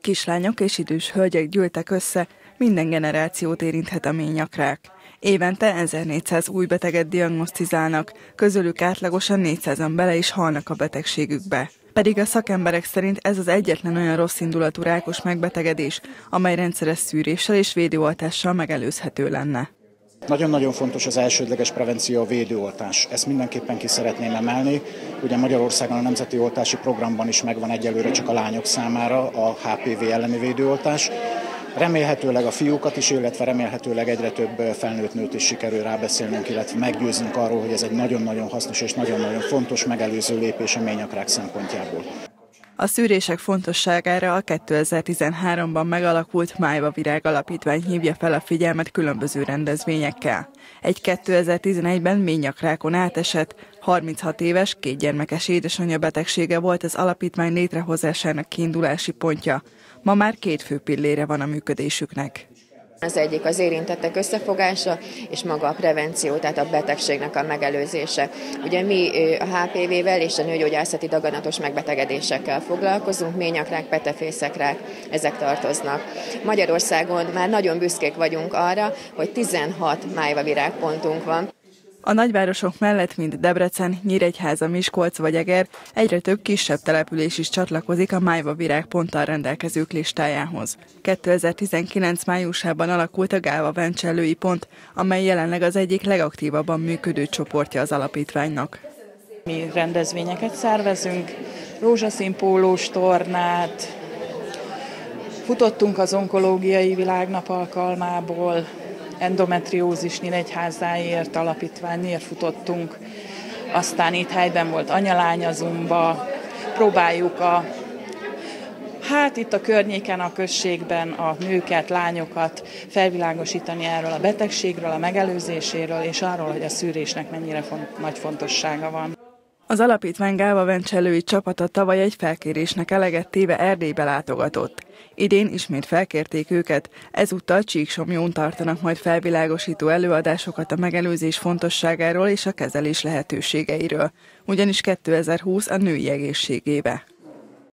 Kislányok és idős hölgyek gyűltek össze, minden generációt érinthet a ményakrák. Évente 1400 új beteget diagnosztizálnak, közülük átlagosan 400-an bele is halnak a betegségükbe. Pedig a szakemberek szerint ez az egyetlen olyan rossz indulatú rákos megbetegedés, amely rendszeres szűréssel és védőoltással megelőzhető lenne. Nagyon-nagyon fontos az elsődleges prevenció a védőoltás. Ezt mindenképpen ki szeretném emelni. Ugye Magyarországon a Nemzeti Oltási Programban is megvan egyelőre csak a lányok számára a HPV elleni védőoltás. Remélhetőleg a fiúkat is, illetve remélhetőleg egyre több felnőtt nőt is sikerül rábeszélnünk, illetve meggyőznünk arról, hogy ez egy nagyon-nagyon hasznos és nagyon-nagyon fontos megelőző lépés a ményakrák szempontjából. A szűrések fontosságára a 2013-ban megalakult Májva Virág Alapítvány hívja fel a figyelmet különböző rendezvényekkel. Egy 2011-ben ményakrákon átesett, 36 éves, kétgyermekes édesanyja betegsége volt az alapítvány létrehozásának kiindulási pontja. Ma már két fő pillére van a működésüknek. Az egyik az érintettek összefogása, és maga a prevenció, tehát a betegségnek a megelőzése. Ugye mi a HPV-vel és a nőgyógyászati daganatos megbetegedésekkel foglalkozunk, ményakrák, petefészekrák, ezek tartoznak. Magyarországon már nagyon büszkék vagyunk arra, hogy 16 májva virágpontunk van. A nagyvárosok mellett, mint Debrecen, Nyíregyháza, Miskolc vagy Eger, egyre több kisebb település is csatlakozik a Májva Virág ponttal rendelkezők listájához. 2019 májusában alakult a Gálva Vencsellői pont, amely jelenleg az egyik legaktívabban működő csoportja az alapítványnak. Mi rendezvényeket szervezünk, rózsaszín pólós tornát, futottunk az onkológiai világnap alkalmából, endometriózis Nyíregyházáért alapítványért futottunk, aztán itt helyben volt anyalányazumba, próbáljuk a Hát itt a környéken, a községben a nőket, lányokat felvilágosítani erről a betegségről, a megelőzéséről, és arról, hogy a szűrésnek mennyire font, nagy fontossága van. Az alapítvány Gáva Vencselői csapata tavaly egy felkérésnek eleget téve Erdélybe látogatott. Idén ismét felkérték őket, ezúttal Csíksomjón tartanak majd felvilágosító előadásokat a megelőzés fontosságáról és a kezelés lehetőségeiről, ugyanis 2020 a női egészségébe.